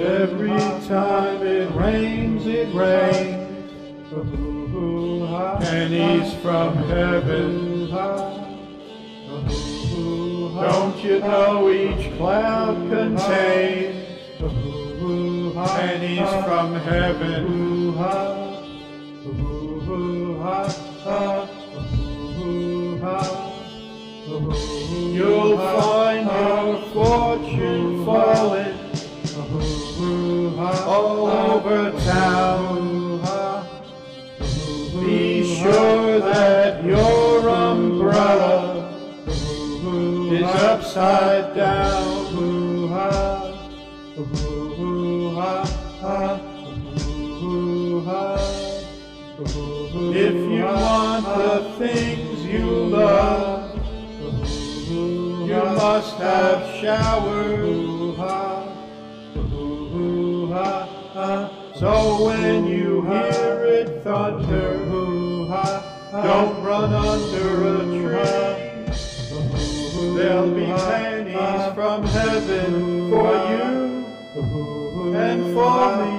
Every time it rains, it rains. Pennies from heaven. Don't you know each cloud contains pennies from heaven? You over town. Be sure that your umbrella is upside down. If you want the things you love, you must have showers. So when you hear it thunder, don't run under a tree. There'll be pennies from heaven for you and for me.